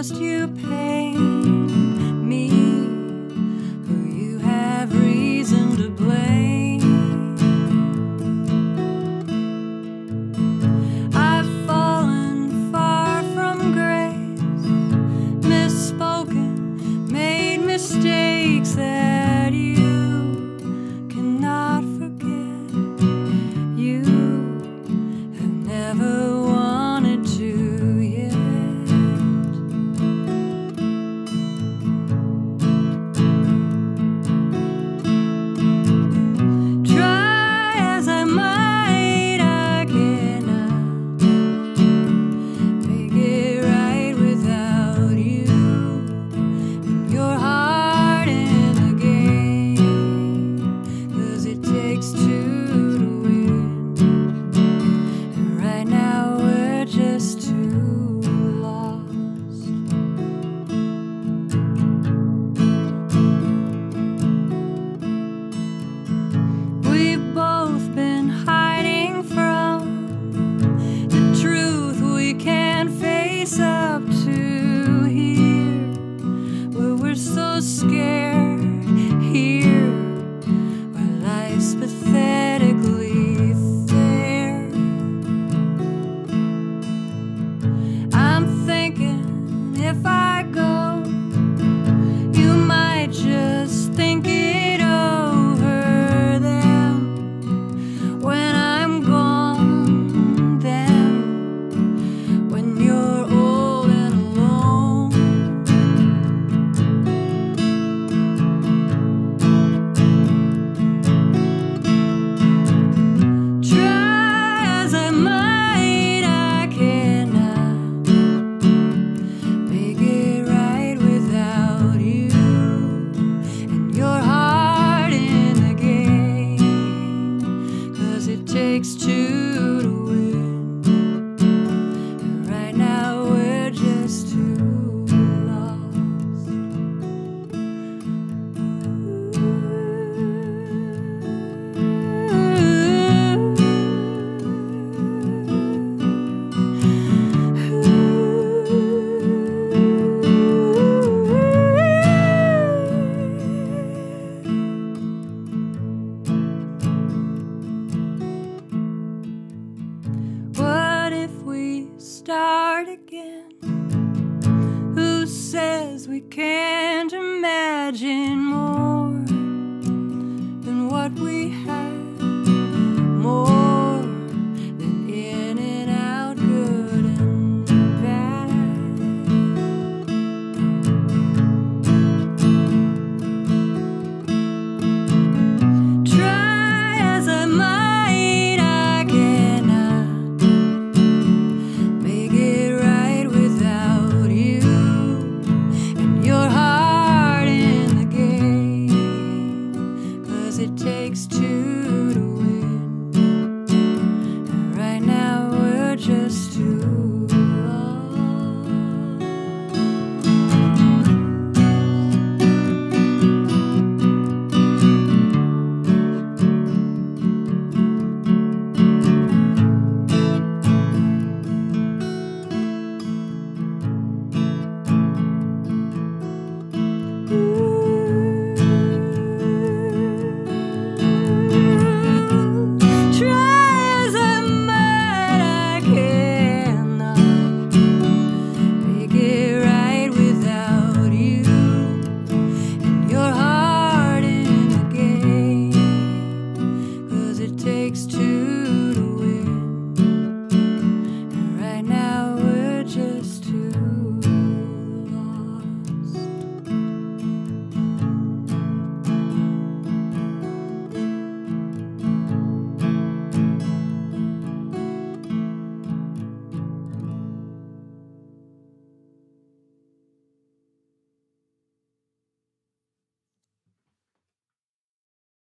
caused you pain. you might just takes two. Can't imagine more than what we takes two.